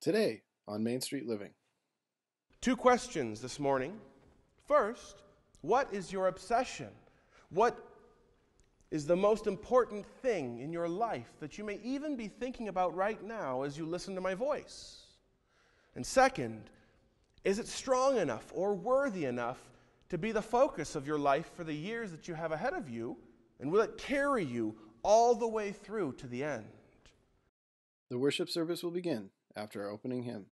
Today on Main Street Living. Two questions this morning. First, what is your obsession? What is the most important thing in your life that you may even be thinking about right now as you listen to my voice? And second, is it strong enough or worthy enough to be the focus of your life for the years that you have ahead of you? And will it carry you all the way through to the end? The worship service will begin after opening hymn.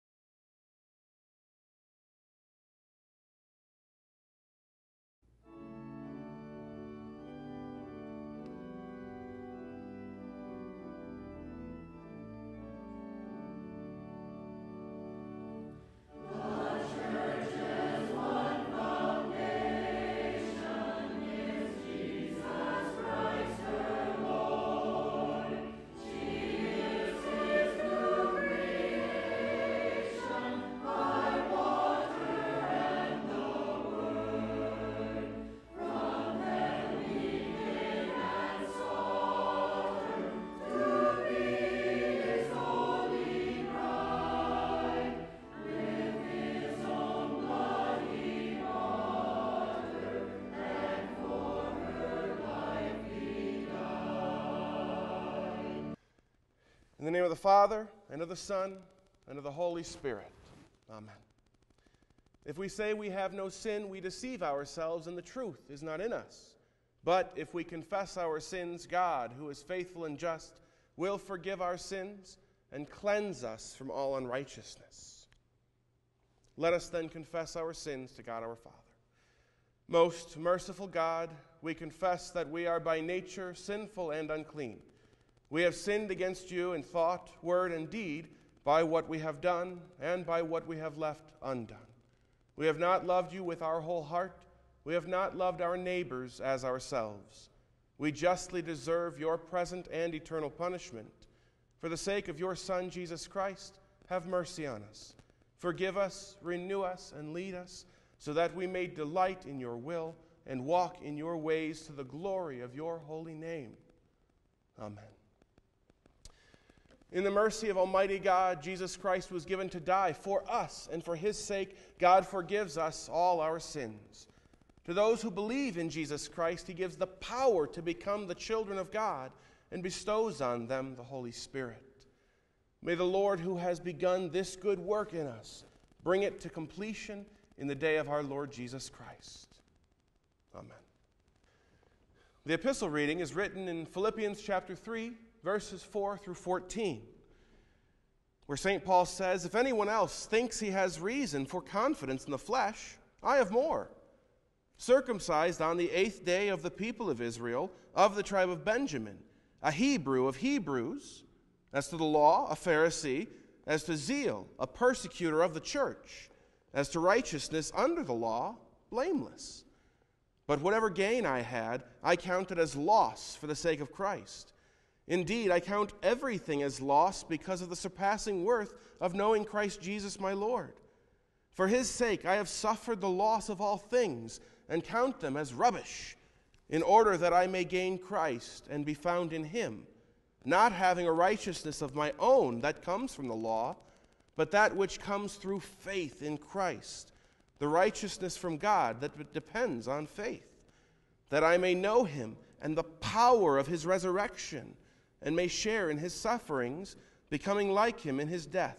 In the name of the Father, and of the Son, and of the Holy Spirit. Amen. If we say we have no sin, we deceive ourselves, and the truth is not in us. But if we confess our sins, God, who is faithful and just, will forgive our sins and cleanse us from all unrighteousness. Let us then confess our sins to God our Father. Most merciful God, we confess that we are by nature sinful and unclean. We have sinned against you in thought, word, and deed by what we have done and by what we have left undone. We have not loved you with our whole heart. We have not loved our neighbors as ourselves. We justly deserve your present and eternal punishment. For the sake of your Son, Jesus Christ, have mercy on us. Forgive us, renew us, and lead us, so that we may delight in your will and walk in your ways to the glory of your holy name. Amen. In the mercy of Almighty God, Jesus Christ was given to die for us, and for his sake, God forgives us all our sins. To those who believe in Jesus Christ, he gives the power to become the children of God and bestows on them the Holy Spirit. May the Lord, who has begun this good work in us, bring it to completion in the day of our Lord Jesus Christ. Amen. The epistle reading is written in Philippians chapter 3, verses 4 through 14, where St. Paul says, If anyone else thinks he has reason for confidence in the flesh, I have more. Circumcised on the eighth day of the people of Israel, of the tribe of Benjamin, a Hebrew of Hebrews, as to the law, a Pharisee, as to zeal, a persecutor of the church, as to righteousness under the law, blameless. But whatever gain I had, I counted as loss for the sake of Christ. Indeed, I count everything as loss because of the surpassing worth of knowing Christ Jesus my Lord. For his sake, I have suffered the loss of all things and count them as rubbish, in order that I may gain Christ and be found in him, not having a righteousness of my own that comes from the law, but that which comes through faith in Christ, the righteousness from God that depends on faith, that I may know him and the power of his resurrection and may share in his sufferings, becoming like him in his death,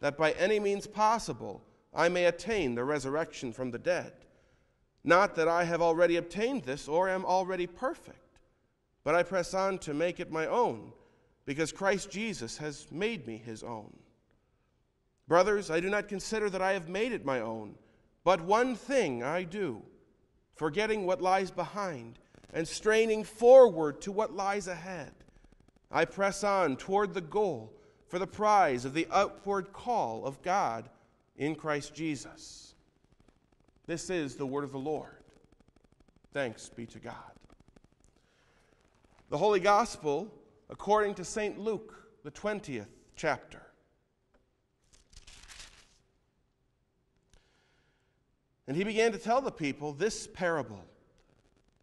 that by any means possible I may attain the resurrection from the dead. Not that I have already obtained this or am already perfect, but I press on to make it my own, because Christ Jesus has made me his own. Brothers, I do not consider that I have made it my own, but one thing I do, forgetting what lies behind and straining forward to what lies ahead. I press on toward the goal for the prize of the upward call of God in Christ Jesus. This is the word of the Lord. Thanks be to God. The Holy Gospel according to St. Luke, the 20th chapter. And he began to tell the people this parable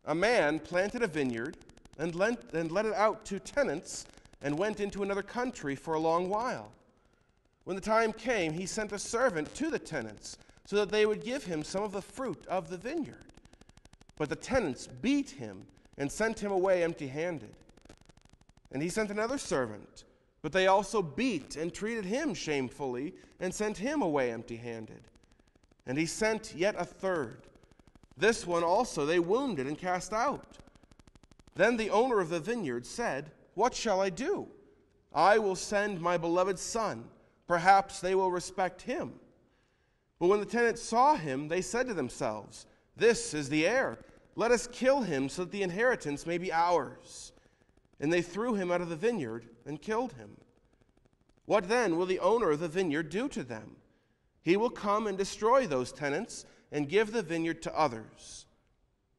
A man planted a vineyard and, lent, and let it out to tenants and went into another country for a long while. When the time came, he sent a servant to the tenants so that they would give him some of the fruit of the vineyard. But the tenants beat him and sent him away empty handed. And he sent another servant, but they also beat and treated him shamefully and sent him away empty handed. And he sent yet a third. This one also they wounded and cast out. Then the owner of the vineyard said, What shall I do? I will send my beloved son. Perhaps they will respect him. But when the tenants saw him, they said to themselves, This is the heir. Let us kill him so that the inheritance may be ours. And they threw him out of the vineyard and killed him. What then will the owner of the vineyard do to them? He will come and destroy those tenants and give the vineyard to others.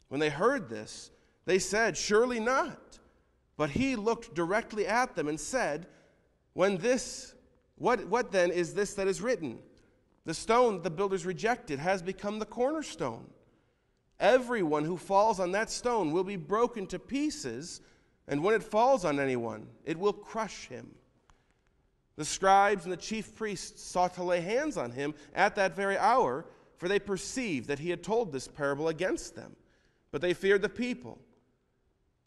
When they heard this, they said, Surely not. But he looked directly at them and said, When this, what, what then is this that is written? The stone the builders rejected has become the cornerstone. Everyone who falls on that stone will be broken to pieces, and when it falls on anyone, it will crush him. The scribes and the chief priests sought to lay hands on him at that very hour, for they perceived that he had told this parable against them. But they feared the people.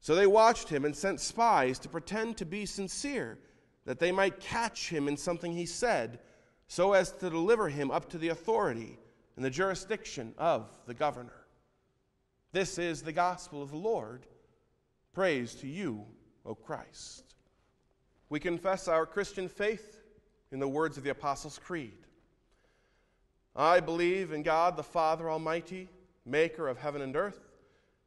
So they watched him and sent spies to pretend to be sincere, that they might catch him in something he said, so as to deliver him up to the authority and the jurisdiction of the governor. This is the gospel of the Lord. Praise to you, O Christ. We confess our Christian faith in the words of the Apostles' Creed. I believe in God the Father Almighty, maker of heaven and earth,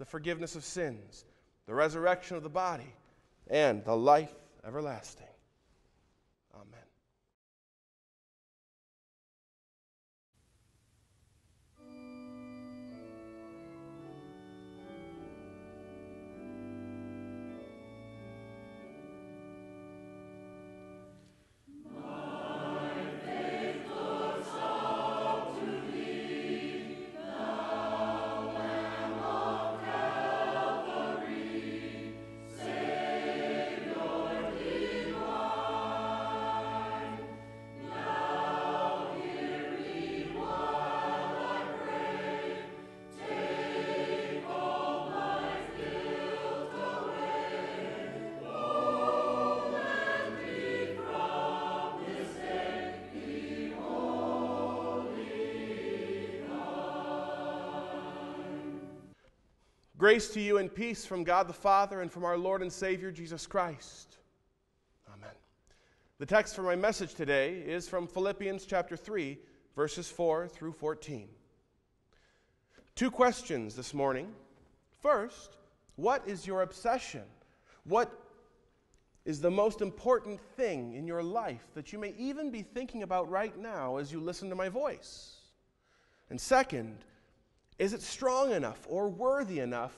the forgiveness of sins, the resurrection of the body, and the life everlasting. Grace to you and peace from God the Father and from our Lord and Savior Jesus Christ. Amen. The text for my message today is from Philippians chapter 3, verses 4 through 14. Two questions this morning. First, what is your obsession? What is the most important thing in your life that you may even be thinking about right now as you listen to my voice? And second, is it strong enough or worthy enough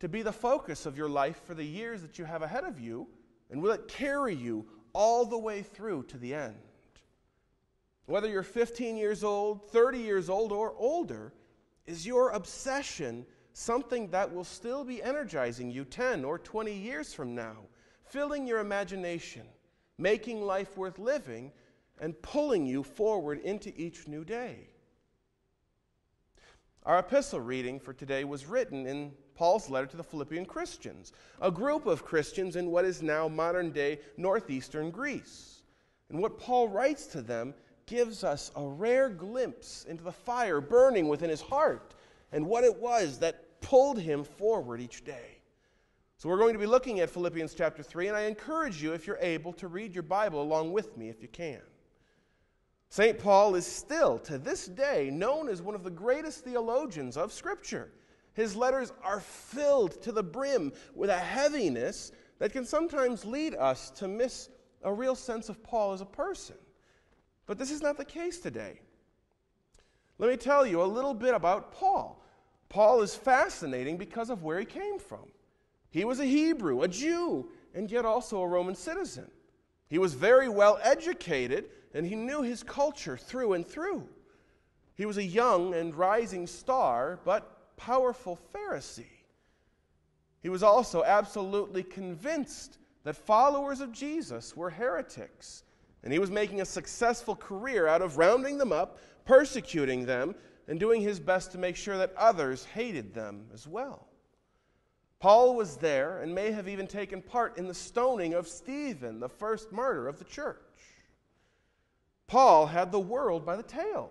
to be the focus of your life for the years that you have ahead of you? And will it carry you all the way through to the end? Whether you're 15 years old, 30 years old, or older, is your obsession something that will still be energizing you 10 or 20 years from now, filling your imagination, making life worth living, and pulling you forward into each new day? Our epistle reading for today was written in Paul's letter to the Philippian Christians, a group of Christians in what is now modern day northeastern Greece. And what Paul writes to them gives us a rare glimpse into the fire burning within his heart and what it was that pulled him forward each day. So we're going to be looking at Philippians chapter 3, and I encourage you, if you're able, to read your Bible along with me if you can. St. Paul is still, to this day, known as one of the greatest theologians of Scripture. His letters are filled to the brim with a heaviness that can sometimes lead us to miss a real sense of Paul as a person. But this is not the case today. Let me tell you a little bit about Paul. Paul is fascinating because of where he came from. He was a Hebrew, a Jew, and yet also a Roman citizen. He was very well educated and he knew his culture through and through. He was a young and rising star, but powerful Pharisee. He was also absolutely convinced that followers of Jesus were heretics, and he was making a successful career out of rounding them up, persecuting them, and doing his best to make sure that others hated them as well. Paul was there and may have even taken part in the stoning of Stephen, the first martyr of the church. Paul had the world by the tail.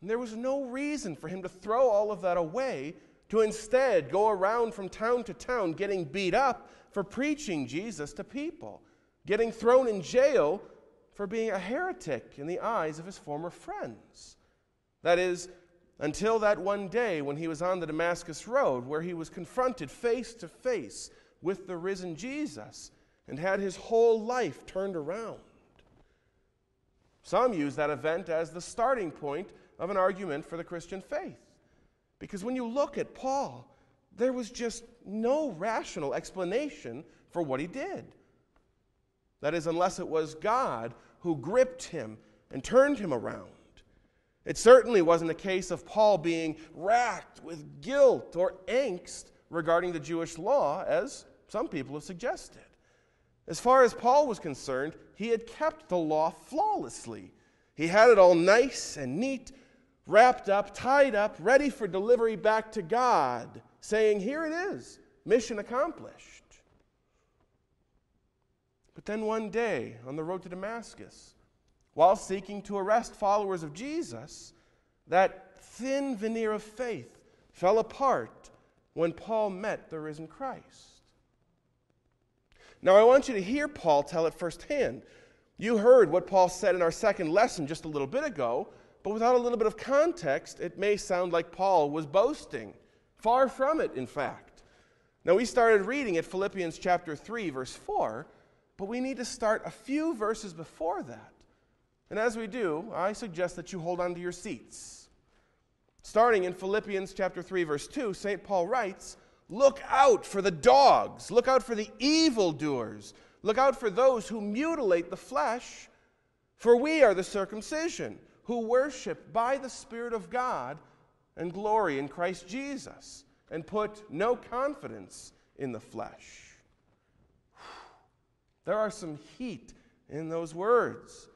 And there was no reason for him to throw all of that away, to instead go around from town to town getting beat up for preaching Jesus to people, getting thrown in jail for being a heretic in the eyes of his former friends. That is, until that one day when he was on the Damascus Road, where he was confronted face to face with the risen Jesus and had his whole life turned around. Some use that event as the starting point of an argument for the Christian faith. Because when you look at Paul, there was just no rational explanation for what he did. That is, unless it was God who gripped him and turned him around. It certainly wasn't a case of Paul being racked with guilt or angst regarding the Jewish law, as some people have suggested. As far as Paul was concerned, he had kept the law flawlessly. He had it all nice and neat, wrapped up, tied up, ready for delivery back to God, saying, Here it is, mission accomplished. But then one day, on the road to Damascus, while seeking to arrest followers of Jesus, that thin veneer of faith fell apart when Paul met the risen Christ. Now, I want you to hear Paul tell it firsthand. You heard what Paul said in our second lesson just a little bit ago, but without a little bit of context, it may sound like Paul was boasting. Far from it, in fact. Now, we started reading at Philippians chapter 3, verse 4, but we need to start a few verses before that. And as we do, I suggest that you hold on to your seats. Starting in Philippians chapter 3 verse 2, St. Paul writes, "Look out for the dogs, look out for the evildoers, look out for those who mutilate the flesh, for we are the circumcision who worship by the spirit of God and glory in Christ Jesus and put no confidence in the flesh." There are some heat in those words.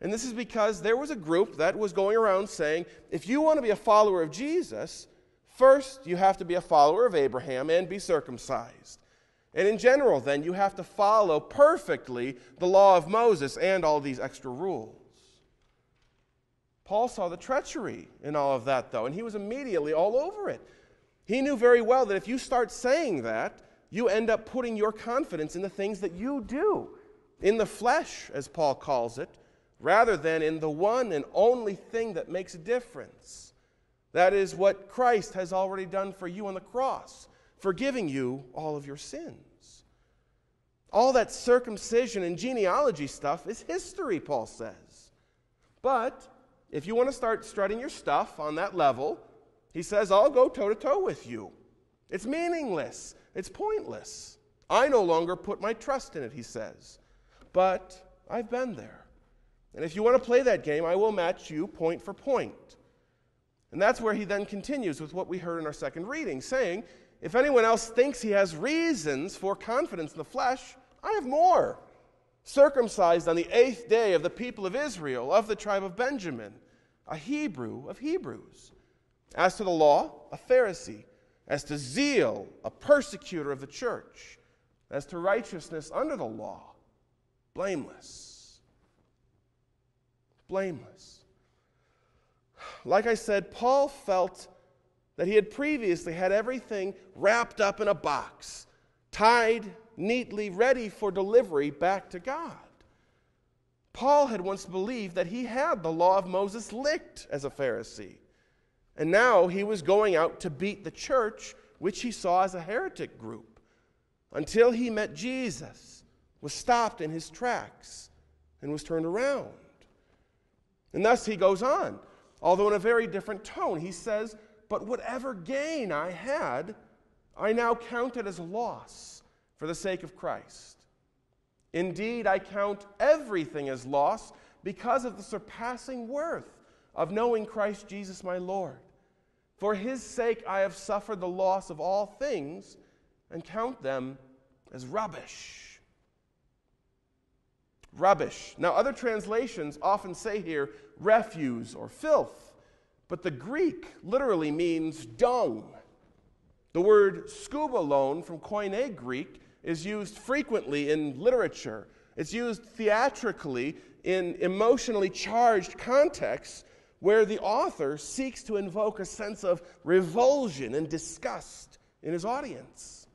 And this is because there was a group that was going around saying if you want to be a follower of Jesus, first you have to be a follower of Abraham and be circumcised. And in general, then, you have to follow perfectly the law of Moses and all these extra rules. Paul saw the treachery in all of that, though, and he was immediately all over it. He knew very well that if you start saying that, you end up putting your confidence in the things that you do, in the flesh, as Paul calls it rather than in the one and only thing that makes a difference. That is what Christ has already done for you on the cross, forgiving you all of your sins. All that circumcision and genealogy stuff is history, Paul says. But if you want to start strutting your stuff on that level, he says, I'll go toe to toe with you. It's meaningless, it's pointless. I no longer put my trust in it, he says. But I've been there. And if you want to play that game, I will match you point for point. And that's where he then continues with what we heard in our second reading, saying, If anyone else thinks he has reasons for confidence in the flesh, I have more. Circumcised on the eighth day of the people of Israel, of the tribe of Benjamin, a Hebrew of Hebrews. As to the law, a Pharisee. As to zeal, a persecutor of the church. As to righteousness under the law, blameless blameless. Like I said, Paul felt that he had previously had everything wrapped up in a box, tied neatly, ready for delivery back to God. Paul had once believed that he had the law of Moses licked as a Pharisee. And now he was going out to beat the church, which he saw as a heretic group, until he met Jesus, was stopped in his tracks, and was turned around. And thus he goes on, although in a very different tone. He says, But whatever gain I had, I now count it as loss for the sake of Christ. Indeed, I count everything as loss because of the surpassing worth of knowing Christ Jesus my Lord. For his sake I have suffered the loss of all things and count them as rubbish. Rubbish. Now, other translations often say here refuse or filth, but the Greek literally means dung. The word skubalon from Koine Greek is used frequently in literature. It's used theatrically in emotionally charged contexts where the author seeks to invoke a sense of revulsion and disgust in his audience.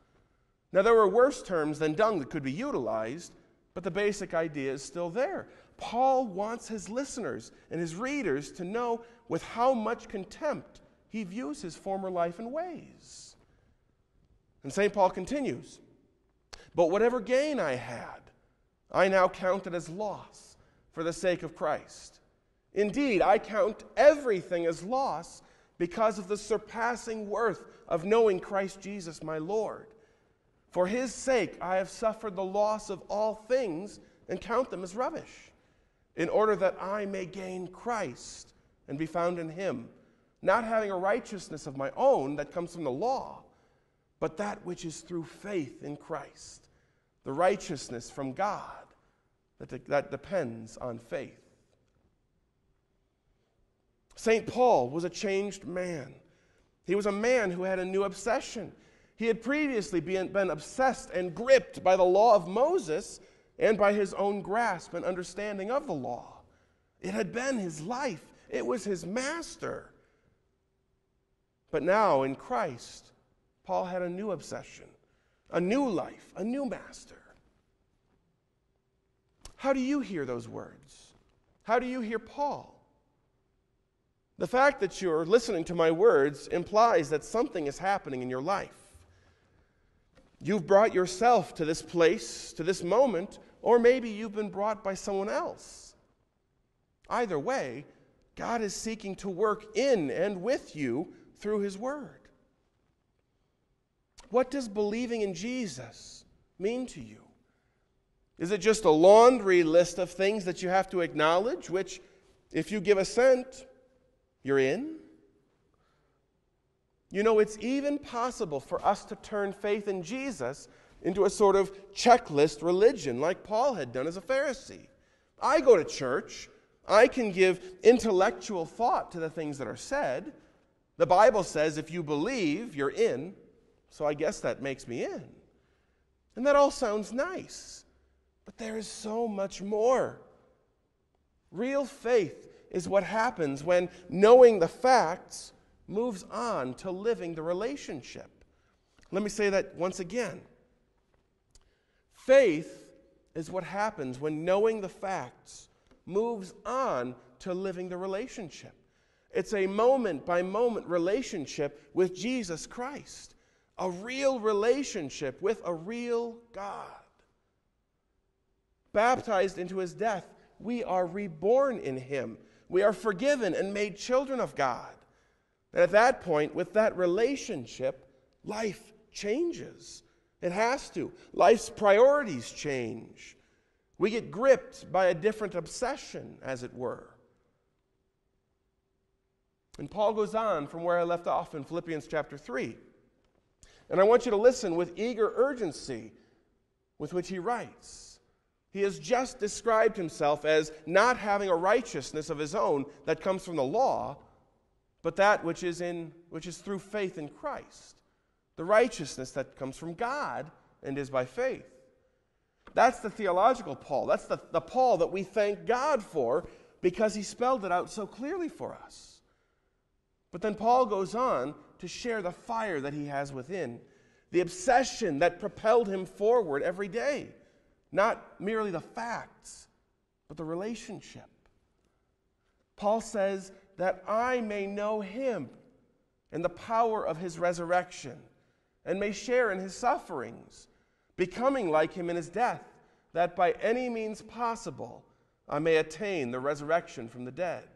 Now, there were worse terms than dung that could be utilized, but the basic idea is still there. Paul wants his listeners and his readers to know with how much contempt he views his former life and ways. And St. Paul continues But whatever gain I had, I now count it as loss for the sake of Christ. Indeed, I count everything as loss because of the surpassing worth of knowing Christ Jesus my Lord. For his sake, I have suffered the loss of all things and count them as rubbish, in order that I may gain Christ and be found in him, not having a righteousness of my own that comes from the law, but that which is through faith in Christ, the righteousness from God that, de- that depends on faith. St. Paul was a changed man. He was a man who had a new obsession. He had previously been, been obsessed and gripped by the law of Moses and by his own grasp and understanding of the law. It had been his life, it was his master. But now in Christ, Paul had a new obsession, a new life, a new master. How do you hear those words? How do you hear Paul? The fact that you're listening to my words implies that something is happening in your life. You've brought yourself to this place, to this moment, or maybe you've been brought by someone else. Either way, God is seeking to work in and with you through His Word. What does believing in Jesus mean to you? Is it just a laundry list of things that you have to acknowledge, which, if you give assent, you're in? You know, it's even possible for us to turn faith in Jesus into a sort of checklist religion, like Paul had done as a Pharisee. I go to church, I can give intellectual thought to the things that are said. The Bible says if you believe, you're in, so I guess that makes me in. And that all sounds nice, but there is so much more. Real faith is what happens when knowing the facts moves on to living the relationship. Let me say that once again. Faith is what happens when knowing the facts moves on to living the relationship. It's a moment by moment relationship with Jesus Christ, a real relationship with a real God. Baptized into his death, we are reborn in him. We are forgiven and made children of God. And at that point, with that relationship, life changes. It has to. Life's priorities change. We get gripped by a different obsession, as it were. And Paul goes on from where I left off in Philippians chapter 3. And I want you to listen with eager urgency with which he writes. He has just described himself as not having a righteousness of his own that comes from the law, but that which is, in, which is through faith in Christ. The righteousness that comes from God and is by faith. That's the theological Paul. That's the, the Paul that we thank God for because he spelled it out so clearly for us. But then Paul goes on to share the fire that he has within, the obsession that propelled him forward every day. Not merely the facts, but the relationship. Paul says that I may know him and the power of his resurrection and may share in his sufferings, becoming like him in his death, that by any means possible I may attain the resurrection from the dead.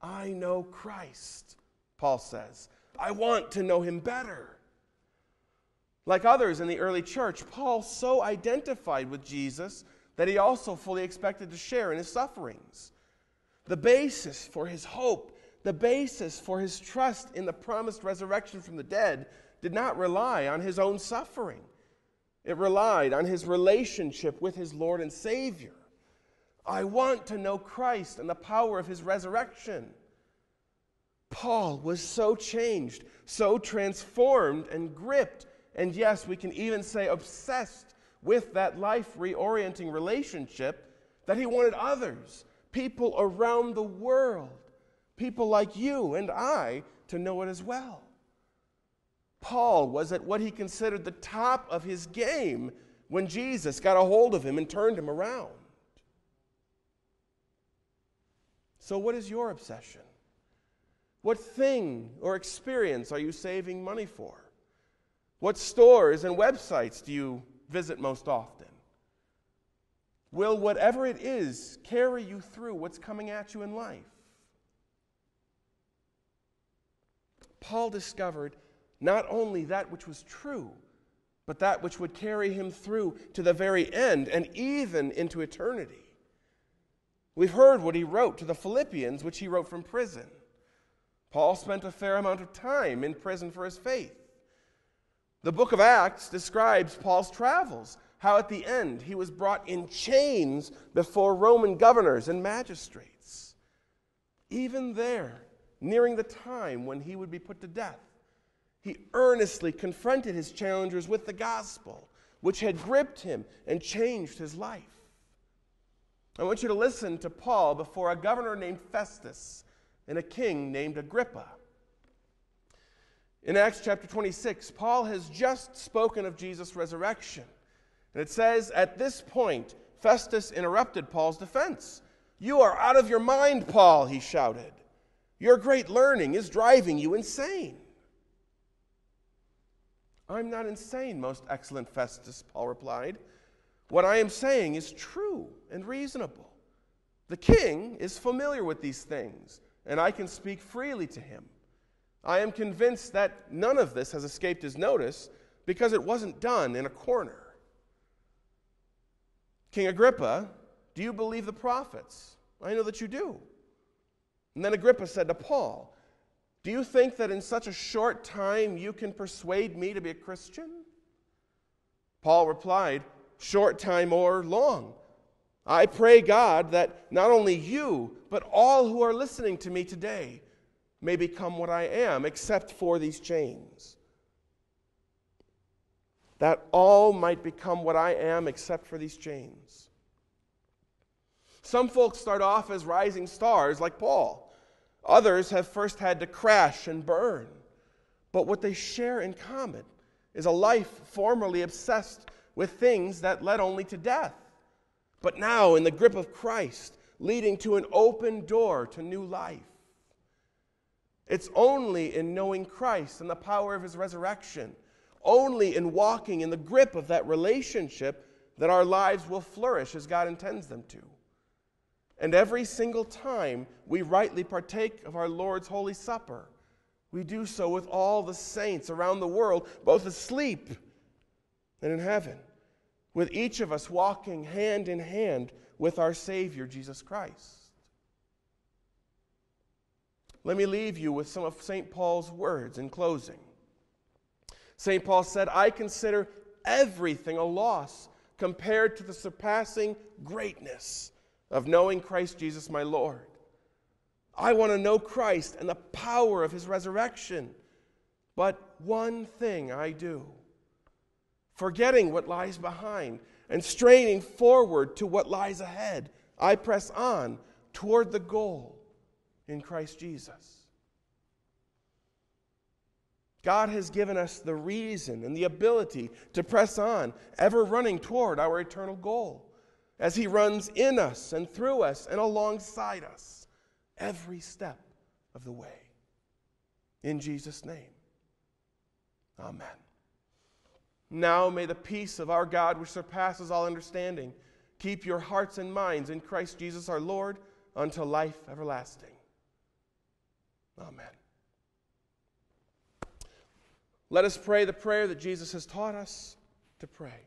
I know Christ, Paul says. I want to know him better. Like others in the early church, Paul so identified with Jesus that he also fully expected to share in his sufferings. The basis for his hope, the basis for his trust in the promised resurrection from the dead, did not rely on his own suffering. It relied on his relationship with his Lord and Savior. I want to know Christ and the power of his resurrection. Paul was so changed, so transformed and gripped, and yes, we can even say obsessed with that life reorienting relationship that he wanted others, people around the world, people like you and I, to know it as well. Paul was at what he considered the top of his game when Jesus got a hold of him and turned him around. So, what is your obsession? What thing or experience are you saving money for? What stores and websites do you visit most often? Will whatever it is carry you through what's coming at you in life? Paul discovered not only that which was true, but that which would carry him through to the very end and even into eternity. We've heard what he wrote to the Philippians, which he wrote from prison. Paul spent a fair amount of time in prison for his faith. The book of Acts describes Paul's travels, how at the end he was brought in chains before Roman governors and magistrates. Even there, nearing the time when he would be put to death, he earnestly confronted his challengers with the gospel, which had gripped him and changed his life. I want you to listen to Paul before a governor named Festus and a king named Agrippa. In Acts chapter 26, Paul has just spoken of Jesus' resurrection. And it says, At this point, Festus interrupted Paul's defense. You are out of your mind, Paul, he shouted. Your great learning is driving you insane. I'm not insane, most excellent Festus, Paul replied. What I am saying is true and reasonable. The king is familiar with these things, and I can speak freely to him. I am convinced that none of this has escaped his notice because it wasn't done in a corner. King Agrippa, do you believe the prophets? I know that you do. And then Agrippa said to Paul, do you think that in such a short time you can persuade me to be a Christian? Paul replied, Short time or long. I pray God that not only you, but all who are listening to me today may become what I am, except for these chains. That all might become what I am, except for these chains. Some folks start off as rising stars, like Paul. Others have first had to crash and burn. But what they share in common is a life formerly obsessed with things that led only to death, but now in the grip of Christ, leading to an open door to new life. It's only in knowing Christ and the power of his resurrection, only in walking in the grip of that relationship, that our lives will flourish as God intends them to. And every single time we rightly partake of our Lord's Holy Supper, we do so with all the saints around the world, both asleep and in heaven, with each of us walking hand in hand with our Savior, Jesus Christ. Let me leave you with some of St. Paul's words in closing. St. Paul said, I consider everything a loss compared to the surpassing greatness of knowing Christ Jesus my Lord. I want to know Christ and the power of his resurrection. But one thing I do forgetting what lies behind and straining forward to what lies ahead, I press on toward the goal in Christ Jesus. God has given us the reason and the ability to press on, ever running toward our eternal goal as He runs in us and through us and alongside us every step of the way. In Jesus' name, Amen. Now may the peace of our God, which surpasses all understanding, keep your hearts and minds in Christ Jesus our Lord unto life everlasting. Amen. Let us pray the prayer that Jesus has taught us to pray.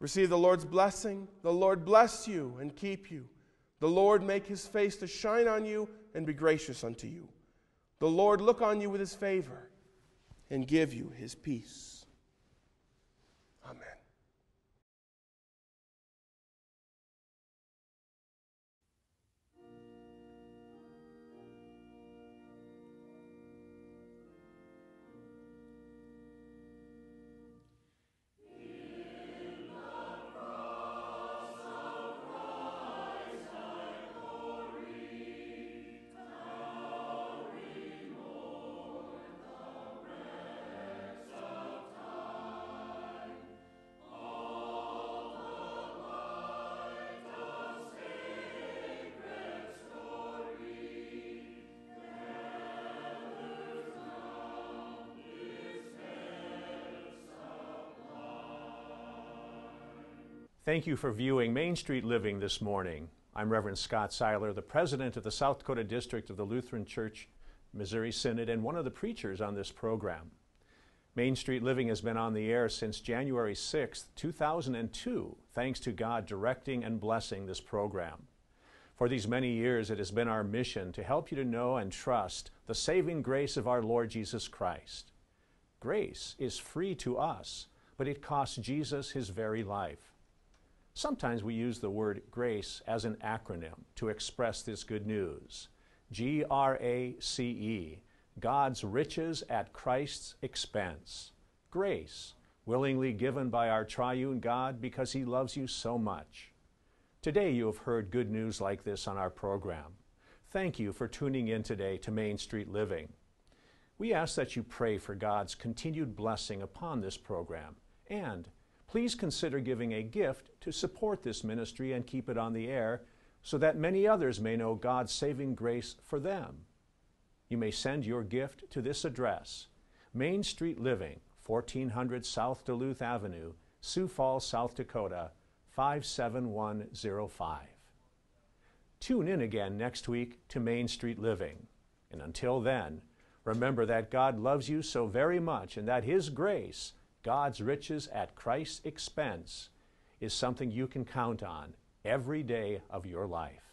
Receive the Lord's blessing. The Lord bless you and keep you. The Lord make his face to shine on you and be gracious unto you. The Lord look on you with his favor and give you his peace. Thank you for viewing Main Street Living this morning. I'm Reverend Scott Sailer, the president of the South Dakota District of the Lutheran Church Missouri Synod and one of the preachers on this program. Main Street Living has been on the air since January 6, 2002, thanks to God directing and blessing this program. For these many years, it has been our mission to help you to know and trust the saving grace of our Lord Jesus Christ. Grace is free to us, but it cost Jesus his very life. Sometimes we use the word grace as an acronym to express this good news. G R A C E, God's riches at Christ's expense. Grace, willingly given by our triune God because He loves you so much. Today you have heard good news like this on our program. Thank you for tuning in today to Main Street Living. We ask that you pray for God's continued blessing upon this program and please consider giving a gift to support this ministry and keep it on the air so that many others may know God's saving grace for them. You may send your gift to this address Main Street Living, 1400 South Duluth Avenue, Sioux Falls, South Dakota, 57105. Tune in again next week to Main Street Living. And until then, remember that God loves you so very much and that His grace God's riches at Christ's expense is something you can count on every day of your life.